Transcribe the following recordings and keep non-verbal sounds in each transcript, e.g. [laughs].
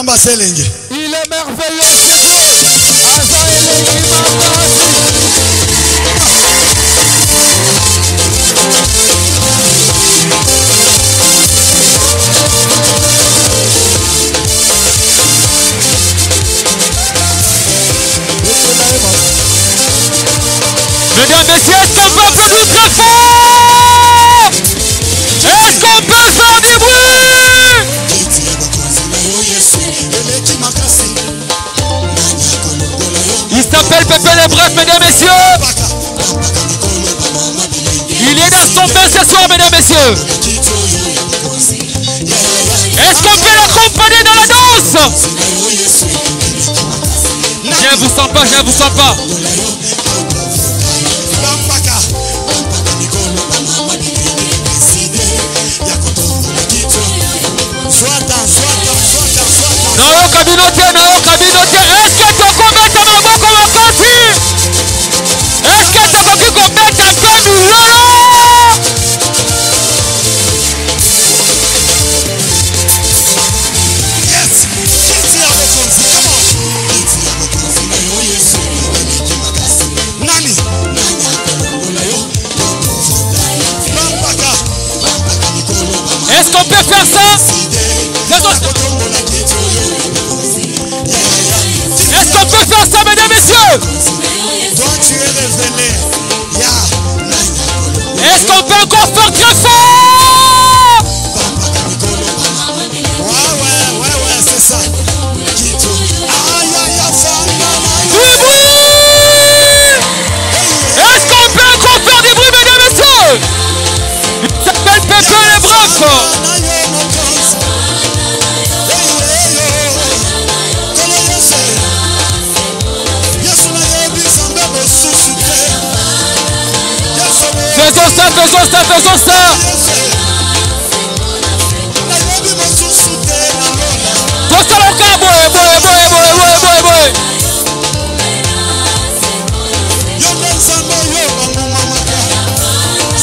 selenge samba selenge. Il est merveilleux, Bref, mesdames, messieurs. Il est dans son bain ce soir, mesdames, messieurs. Est-ce qu'on peut l'accompagner dans la danse? Je vous sens pas, je vous sens pas. bampaka bampaka mikolo bamama bilenge deside ya kotombola kiti oyo swata swata Esquece a boca qu'on peut ça faisons ça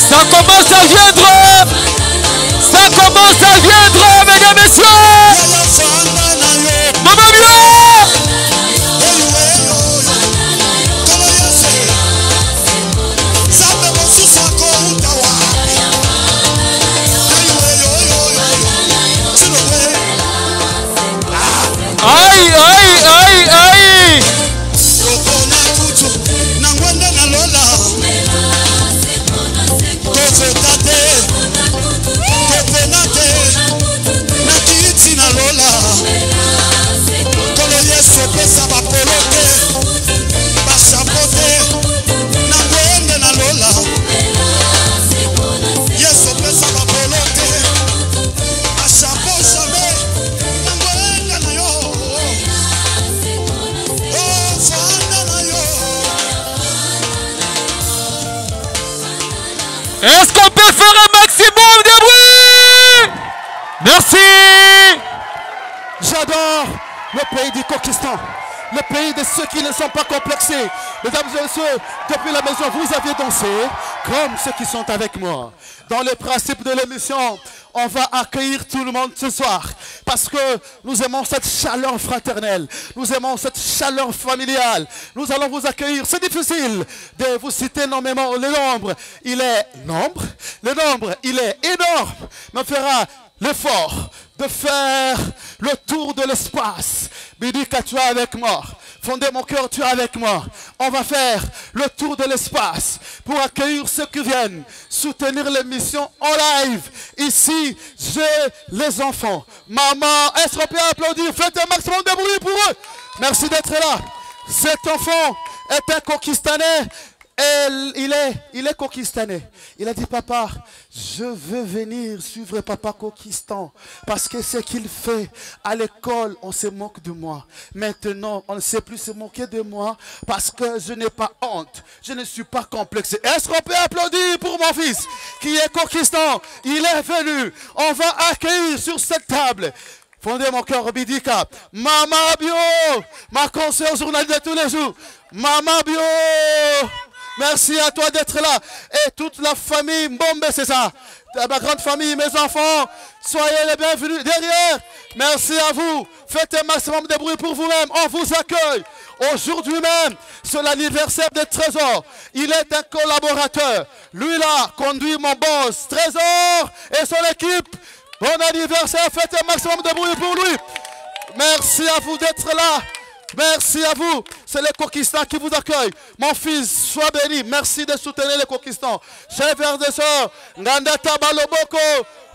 ça commence à viendre. Ça commence à viendre, mesdames, messieurs Est-ce qu'on peut faire un maximum de bruit? Merci J'adore le pays du Kokistan. Le pays de ceux qui ne sont pas complexés. Mesdames et messieurs, depuis la maison, vous aviez dansé comme ceux qui sont avec moi. Dans le principe de l'émission, on va accueillir tout le monde ce soir parce que nous aimons cette chaleur fraternelle. Nous aimons cette chaleur familiale. Nous allons vous accueillir. C'est difficile de vous citer nommément le nombre. Il est nombre. Le nombre, il est énorme. Mais on fera l'effort de faire le tour de l'espace. Bidika, tu es avec moi. Fondez mon cœur, tu es avec moi. On va faire le tour de l'espace pour accueillir ceux qui viennent soutenir l'émission en live. Ici, j'ai les enfants. Maman, est-ce qu'on peut applaudir? Faites un maximum de bruit pour eux. Merci d'être là. Cet enfant est un Kokistanais. Et il est, il est Kokistanais. Il a dit, papa, je veux venir suivre papa Kokistan. Parce que ce qu'il fait à l'école, on se moque de moi. Maintenant, on ne sait plus se moquer de moi parce que je n'ai pas honte. Je ne suis pas complexé. Est-ce qu'on peut applaudir pour mon fils qui est Kokistan Il est venu. On va accueillir sur cette table. Fondez mon cœur, Bidika. Maman Bio, ma conseillère journaliste de tous les jours. Maman Bio, merci à toi d'être là. Et toute la famille Mbombe, c'est ça. ma grande famille, mes enfants, soyez les bienvenus derrière. Merci à vous. Faites un maximum de bruit pour vous-même. On vous accueille. Aujourd'hui même, c'est l'anniversaire de Trésor. Il est un collaborateur. Lui là conduit mon boss, Trésor et son équipe. Bon anniversaire. Faites un maximum de bruit pour lui. Merci à vous d'être là. Merci à vous. C'est les Coquistans qui vous accueillent. Mon fils, sois béni. Merci de soutenir les Coquistans. Chers frères et sœurs, Ngandata Baloboko,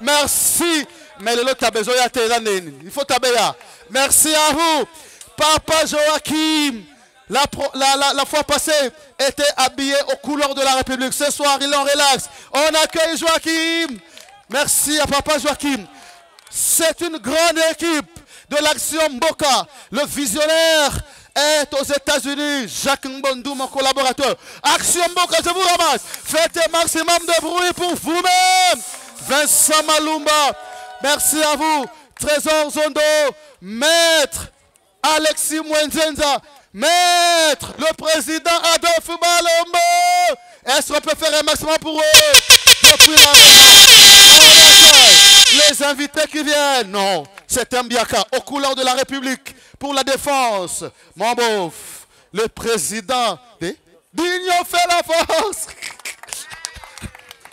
merci. Mais le lot Il faut t'abéir. Merci à vous. Papa Joachim, la fois passée, était habillé aux couleurs de la République. Ce soir, il en relaxe. On accueille Joachim. Merci à Papa Joachim. C'est une grande équipe de l'Action Mboka. Le visionnaire est aux États-Unis. Jacques Mbondou, mon collaborateur. Action Mboka, je vous ramasse. Faites un maximum de bruit pour vous-même. Vincent Malumba, merci à vous. Trésor Zondo, maître Alexis Mwenzenza, maître le président Adolphe Malombo. Est-ce qu'on peut faire un maximum pour eux? Les invités qui viennent, non, c'est un Biaka aux couleurs de la République pour la défense. Mon le président des d'Union fait la force.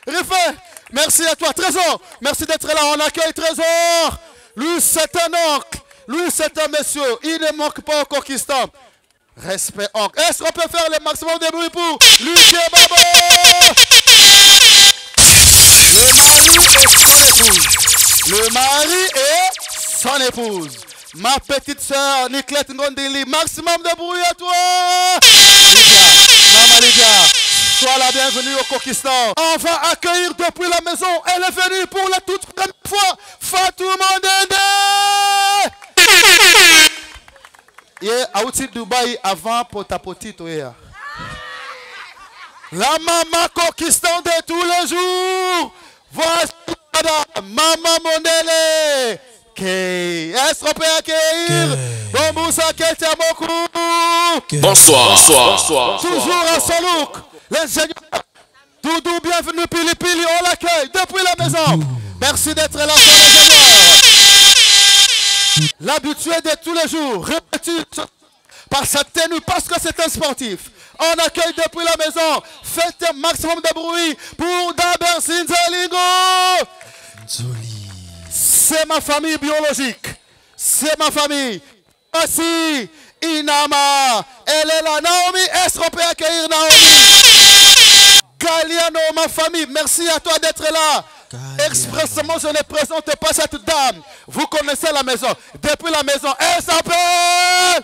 Refait, merci à toi. Trésor, merci d'être là. On accueille Trésor. Lui, c'est un oncle. Lui, c'est un monsieur. Il ne manque pas au Coquistan. Respect, oncle. Est-ce qu'on peut faire le maximum de bruit pour Lucie Babo Le mari et son épouse. Ma petite sœur, Nicolette Ngondili, maximum de bruit à toi. Lydia, Maman Lydia, sois la bienvenue au Coquistan. On va accueillir depuis la maison. Elle est venue pour la toute première fois. Fatou Mandende. Et à Dubaï avant Potapotito. yeah. La maman Coquistan de tous les jours. Madame Maman Mondele. Kay. Est-ce qu'on peut accueillir Bomboussa Ketiamoku Bonsoir. Bonsoir. Toujours à son look. L'ingénieur. Doudou, bienvenue Pili Pili, on l'accueille depuis la maison. Merci d'être là, son ingénieur. L'habitué de tous les jours, revêtu par sa tenue parce que c'est un sportif. On accueille depuis la maison. Faites un maximum de bruit pour Daber Sinzalingo. C'est ma famille biologique. C'est ma famille. Voici Inama. Elle est là. Naomi, est-ce qu'on peut accueillir Naomi? Galiano, ma famille, merci à toi d'être là. Expressement, je ne présente pas cette dame. Vous connaissez la maison. Depuis la maison, elle s'appelle.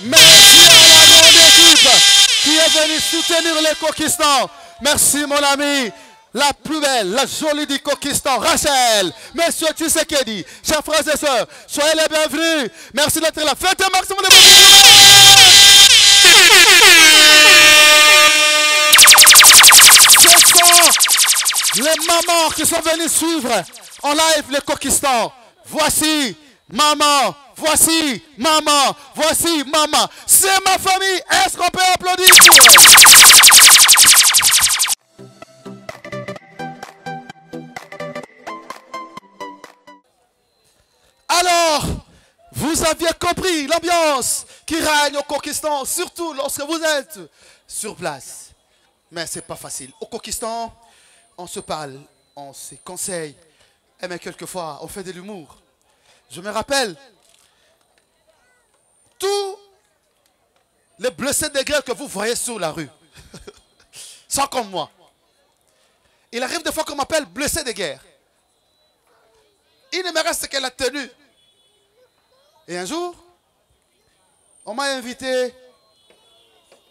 Merci à la grande équipe qui est venue soutenir les Coquistans. Merci mon ami. La plus belle, la jolie du Coquistan, Rachel. Monsieur Tshisekedi, chers frères et sœurs, soyez les bienvenus. Merci d'être là. Faites un maximum de Ce sont les mamans qui sont venues suivre en live les Coquistans. Voici maman, voici maman, voici maman. C'est ma famille. Est-ce qu'on peut applaudir? pour eux Alors, vous aviez compris l'ambiance qui règne au Coquistan, surtout lorsque vous êtes sur place. Mais c'est pas facile. Au Coquistan, on se parle, on se conseille, et mais quelquefois, on fait de l'humour. Je me rappelle, tous les blessés de guerre que vous voyez sur la rue, [laughs] comme moi. Il arrive des fois qu'on m'appelle blessé de guerre. Il ne me reste que la tenue. Et un jour, on m'a invité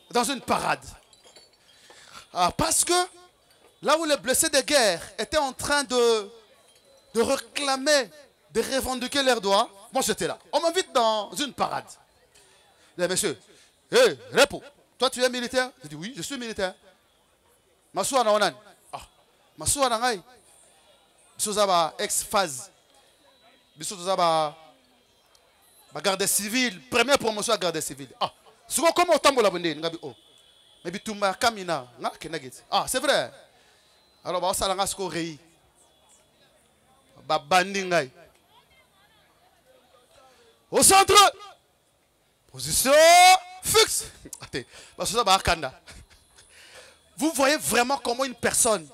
dans une parade. Ah, parce que là où les blessés de guerre étaient en train de, de réclamer, de revendiquer leurs droits, moi j'étais là. On m'invite dans une parade. Je dis, monsieur, hé, Repo, toi tu es militaire? Je dis, oui, je suis militaire. Massoua na onan. Ah, Massoua na ngai. Biso za ba ex-phase. Biso za ba civile, première promotion à garde civile. Ah, souvent comment on tambola bonde ngabi oh. ya kamina nga ah c'est vrai alors baosala nga sikoyo rei babandi ngai au centre position fixe baakanda vous voyez vraiment comment une personne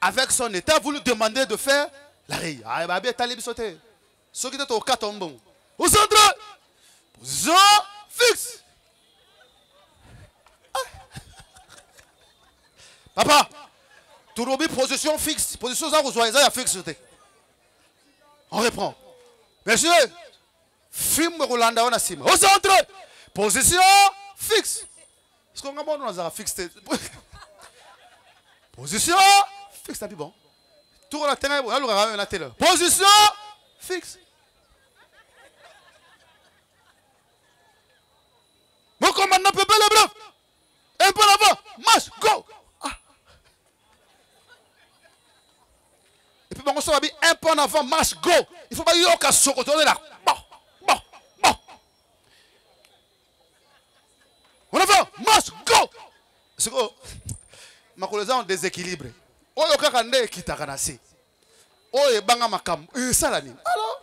avec son état vous lui demandez de faire la rei ah babi etali biso te soki te tokata mbongo au centre position fixe. [laughs] Papa tolobi position fixe. Position eza kozwa eza ya fixe on reprend. Monsieur film ekolanda yo na nsima au centre position fixe. Ceque nga mona nazala fixe te position fixe nabi bon. Tenga nalukaka yo na tele position fixe. Mokomanda pepele bref un peu avant marche go. Et puis bango so babi un peu en avant marche go. Il faut bayoka soko tolela bon bon bon. En avant marche go. Siko makolo eza en déséquilibre. Oyo kaka nde ekitaka na se. Oyo ebanga makambo. Esala nini? Alors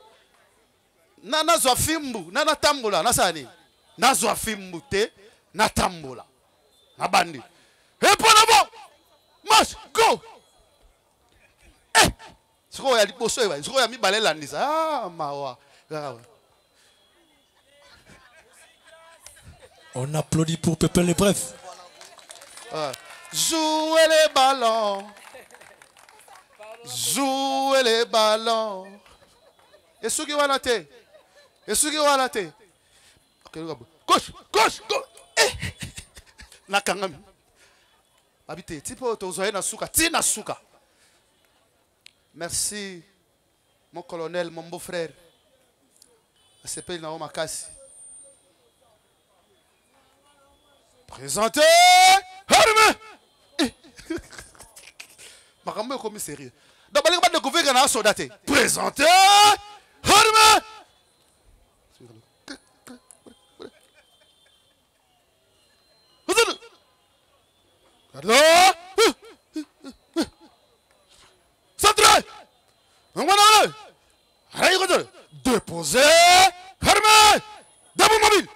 na nazwa fimbu. Na natambola. Nasala nini? Nazwa fimbu te. Natambola. Nabandi epo en avant marche go! Sikoyo ya liboso eba sikoyo ya mibale elandisa. Ah, mawa. On applaudit pour Pépé les brefs. Ah. Jouez les ballons. Jouez les ballons. esuki wana te esuki wana te gauche gauche gauche. Eh! nakangami babi te ti mpo tozwa ye na suka ti na merci mon colonel mon beau frère asepeli na makasi. Présentez makambo ekomi sérieux. Donc balingi badécouvrir na soda te présentez Harme Alors Centre! Ngwana Debout mobile.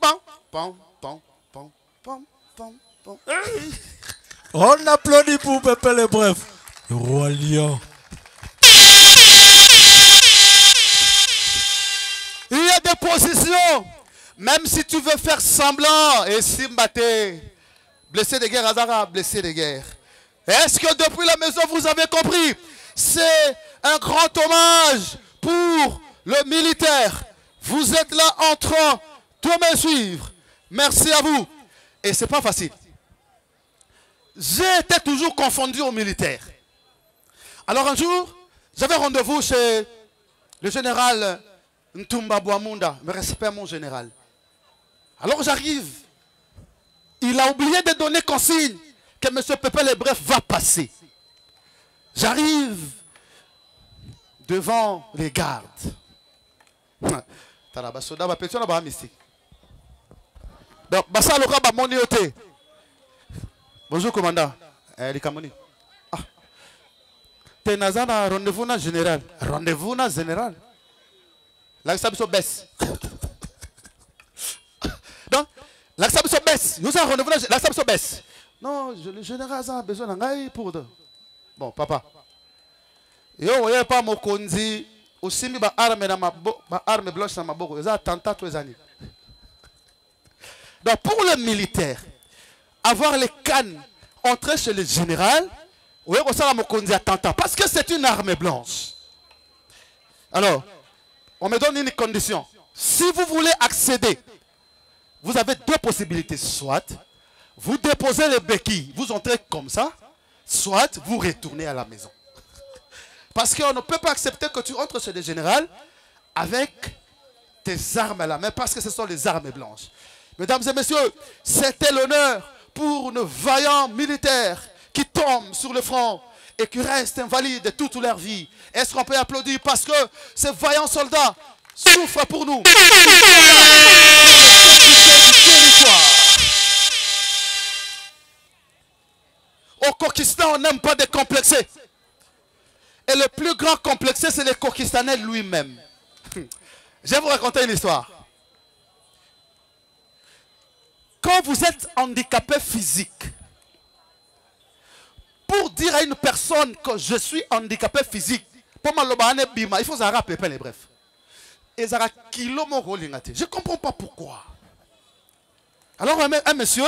Pam, pam, pam, pam, pam, pam, pam. On applaudit pour Pépé. Le roi lion. Il y a des positions. Même si tu veux faire semblant, et si Mbaté, blessé de guerre, Azara, blessé de guerre. Est-ce que depuis la maison, vous avez compris? C'est un grand hommage pour le militaire. Vous êtes là en train de me suivre. Merci à vous. Et c'est pas facile. Été toujours confondu aux militaires. Alors un jour, j'avais rendez-vous chez le général Ntumba Bouamunda. Me respect mon général. Alors j'arrive. Il a oublié de donner consigne que M. Pépé le Bref va passer. J'arrive devant les gardes. [laughs] Donc Bonjour commandant. Eh, likambo nini? Ah. Te naza na rendez-vous na général. Rendez-vous na général. lakisa biso bese donc lakisa biso bese yoza rendez-vous na lakisa biso bese non le général na besoin na ngai pour de bon papa yo oye pa mokonzi osimbi baarme na baarme blanche na maboko eza attentat to eza nini donc pour le militaire avoir les cannes entrer chez le général parce que c'est une arme blanche alors on me donne une condition. Si vous voulez accéder, vous avez deux possibilités. Soit vous déposez les béquilles, vous entrez comme ça, soit vous retournez à la maison. [laughs] Parce qu'on ne peut pas accepter que tu entres chez le général avec tes armes à la main, parce que ce sont les armes blanches. Mesdames et messieurs, c'était l'honneur pour nos vaillants militaires qui tombent sur le front et qui restent invalides toute leur vie. Est-ce qu'on peut applaudir parce que ces vaillants soldats souffrent pour nous? Au Kokistan, on n'aime pas décomplexer. Et le plus grand complexé, c'est le Kokistanais lui-même. Je vais vous raconter une histoire. Quand vous êtes handicapé physique, pour dire à une personne que je suis handicapé physique, pour bima, il faut zara les bref. Et zara kilo mon rôle Je ne comprends pas pourquoi. Alors un monsieur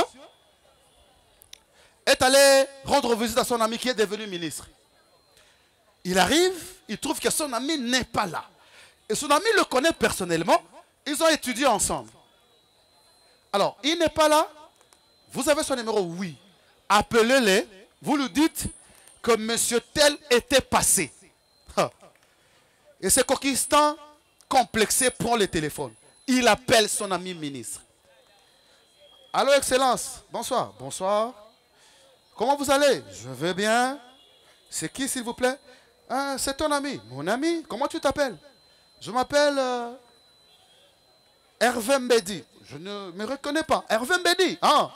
est allé rendre visite à son ami qui est devenu ministre. Il arrive, il trouve que son ami n'est pas là. Et son ami le connaît personnellement. Ils ont étudié ensemble. Alors, il n'est pas là. Vous avez son numéro Oui. Appelez-le. Vous lui dites que monsieur tel était passé. Et ce coquistant complexé prend le téléphone. Il appelle son ami ministre. Allô, Excellence. Bonsoir. Bonsoir. Comment vous allez? Je vais bien. C'est qui, s'il vous plaît? Ah, C'est ton ami. Mon ami? Comment tu t'appelles? Je m'appelle euh, Hervé Mbedi. Je ne me reconnais pas. Hervé Mbedi. Ah.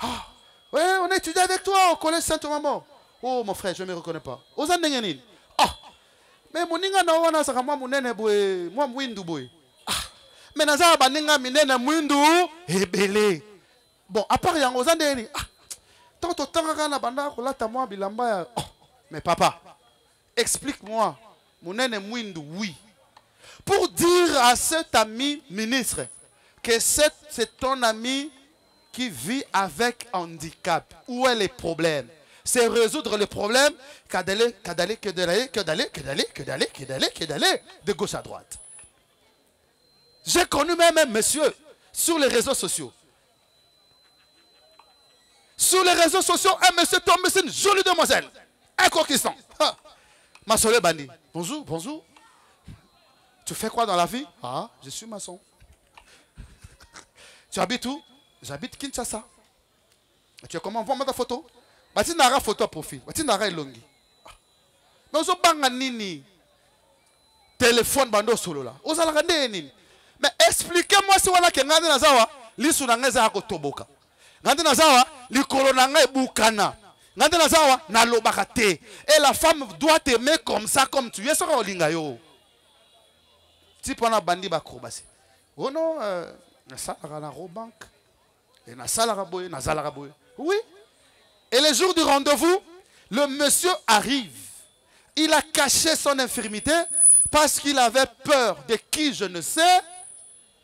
Ah. Ouais, on a étudié avec toi au collège Sainte-Maman. Oh, mon frère, je ne me reconnais pas. Ozandengenini. Ah. Mais mon ninga na wana saka mwa munene boye, mwa mwindu boye. Ah. Mais naza baninga minene mwindu ebele. Bon, à part yango ozandeni. Ah. Tant totangaka na banda kolata mwa bilamba ya. Oh. Mais papa, explique-moi. Munene mwindu, oui. Pour dire à cet ami ministre que c'est ton ami qui vit avec handicap. Où est le problème? C'est résoudre le problème que d'aller, que d'aller, que d'aller, de gauche à droite. J'ai connu même un monsieur sur les réseaux sociaux. Sur les réseaux sociaux, un monsieur tombe une jolie demoiselle. Un coquisson. Ma soeur Bandi. Bonjour, bonjour. Tu fais quoi dans la vie? Ah, je suis maçon. Tu habites où J'habite Kinshasa. Tu es comment Envoie-moi ta photo. Bati nara photo à profil. Bati nara elongi. Mais ozo banga nini Téléphone bando solo là. Ozalaka nde nini Mais expliquez-moi si wana ke ngandi nazawa lisu na ngai za kotoboka. Ngandi nazawa likolo na ngai bukana. Ngandi nazawa nalobaka te. Et la femme doit t'aimer comme ça comme tu es soka olinga yo. Ti pona bandi bakrobasi. Oh non, euh, Robank. Oui. Et le jour du rendez-vous, le monsieur arrive. Il a caché son infirmité parce qu'il avait peur de qui je ne sais.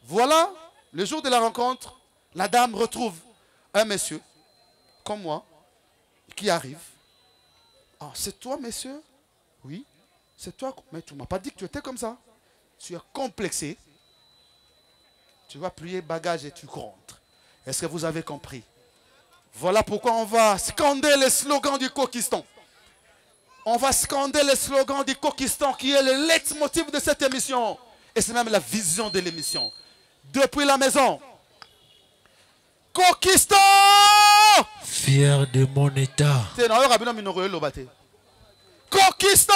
Voilà, le jour de la rencontre, la dame retrouve un monsieur, comme moi, qui arrive. Ah, c'est toi, monsieur Oui, c'est toi. Mais tu ne m'as pas dit que tu étais comme ça. Tu es complexé. Tu vas plier bagage et tu rentres. Est-ce que vous avez compris? Voilà pourquoi on va scander le slogan du Kokistan. On va scander le slogan du Kokistan qui est le leitmotiv de cette émission. Et c'est même la vision de l'émission. Depuis la maison. Kokistan Fier de mon état. Kokistan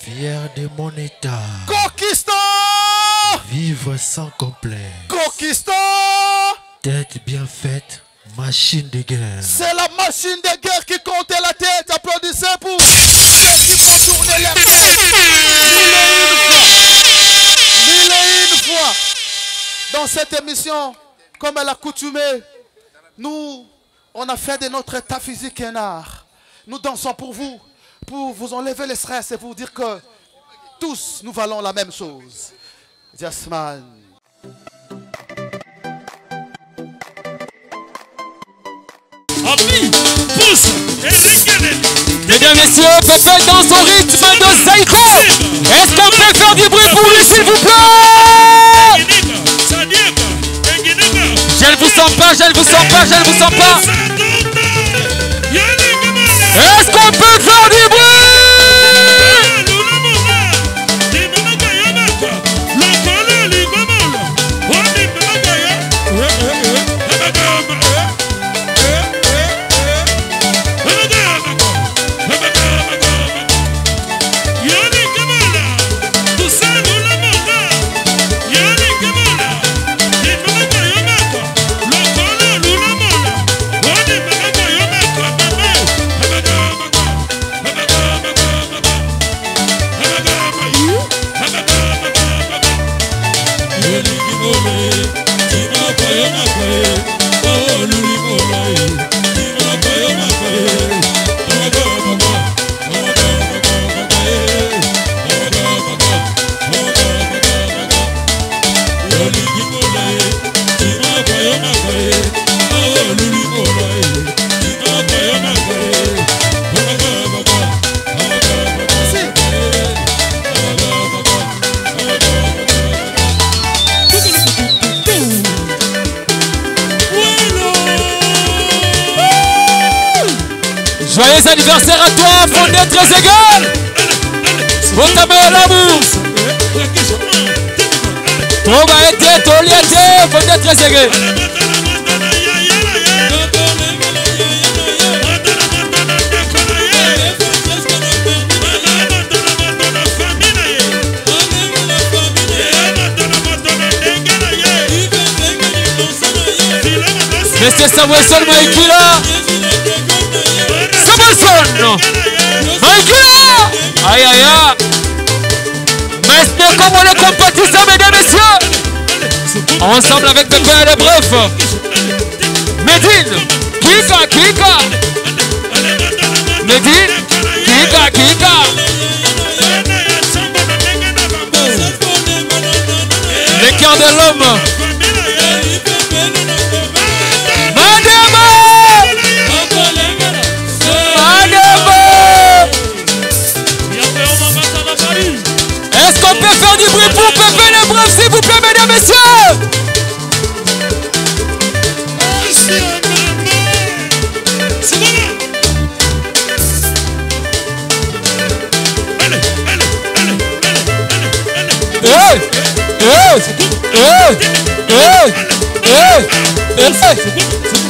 Fier de mon état. Kokistan Vivre sans complexe. Kokistan Tête bien faite. Machine de guerre. C'est la machine de guerre qui compte la tête. Applaudissez pour ceux qui font tourner la tête. Mille et une fois. Mille et une fois. Dans cette émission, comme à l'accoutumée, nous, on a fait de notre état physique un art. Nous dansons pour vous, pour vous enlever le stress et pour vous dire que tous, nous valons la même chose. Regarde. Mesdames, messieurs, Pépé dans son rythme de Psycho. Est-ce qu'on peut faire du bruit pour lui, s'il vous plaît? Je ne vous sens pas, je ne vous sens pas, je ne vous sens pas. Est-ce qu'on peut faire du bruit? Joyeux anniversaire à toi, fondé. Botama ya lamu. Toba ete, toli ete, fondé égal. Monsieur Samuelson Maikila. Maikila. Aïe aïe aïe. Maintenant, comme on est compatissants, mesdames et messieurs? Ensemble avec Pépé et les brefs. Medine. Kika, Kika. Medine. Kika, Kika. Les cœurs de l'homme. Hey! Hey! Hey! Hey!